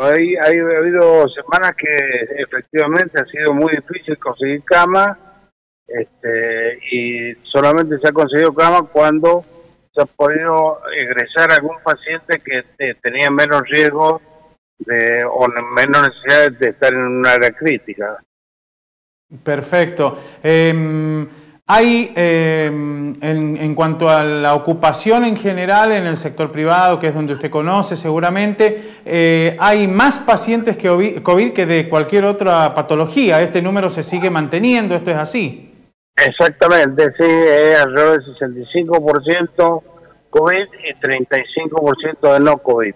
Hay, ha habido semanas que efectivamente ha sido muy difícil conseguir cama este, y solamente se ha conseguido cama cuando se ha podido egresar algún paciente que eh, tenía menos riesgo de, o menos necesidad de estar en un área crítica. Perfecto. Em, hay, em, en, cuanto a la ocupación en general en el sector privado, que es donde usted conoce seguramente, eh, hay más pacientes que COVID que de cualquier otra patología. Este número se sigue manteniendo, ¿esto es así? Exactamente, sí, es alrededor del 65% COVID y 35% de no COVID.